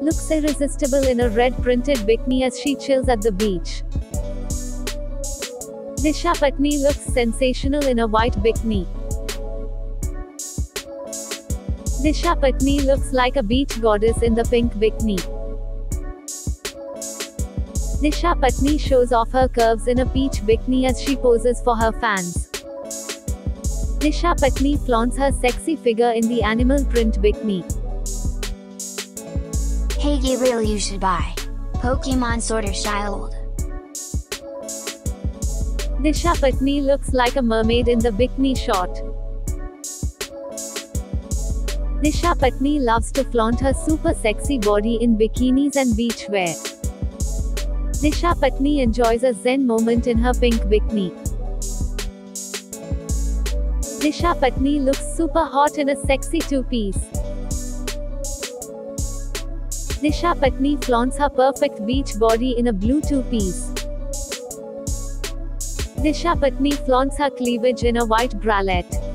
looks irresistible in a red printed bikini as she chills at the beach. Disha Patani looks sensational in a white bikini. Disha Patani looks like a beach goddess in the pink bikini. Disha Patani shows off her curves in a peach bikini as she poses for her fans. Disha Patani flaunts her sexy figure in the animal print bikini. Hey Gabriel you should buy. Pokemon Sword or Shield. Disha Patani looks like a mermaid in the bikini shot. Disha Patani loves to flaunt her super sexy body in bikinis and beachwear. Disha Patani enjoys a zen moment in her pink bikini. Disha Patani looks super hot in a sexy two-piece. Disha Patani flaunts her perfect beach body in a blue two-piece. Disha Patani flaunts her cleavage in a white bralette.